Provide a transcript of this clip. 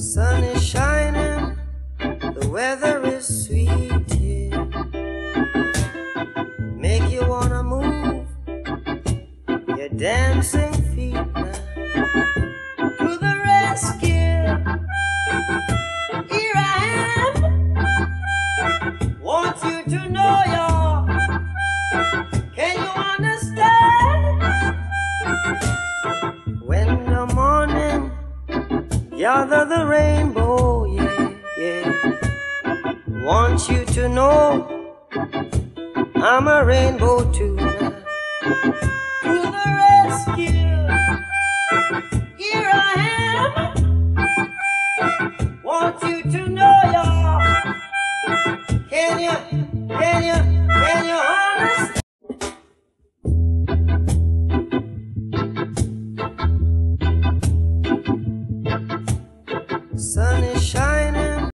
sun is shining, the weather is sweet Yeah, Make you wanna move your dancing feet now to the rescue. Here I am. Want you to know y'all. Can you understand? When the morning gather the rainbow, yeah, yeah. Want you to know I'm a rainbow too. To the rescue. Here I am. Want you to know you're. Can you, can you, Sun is shining.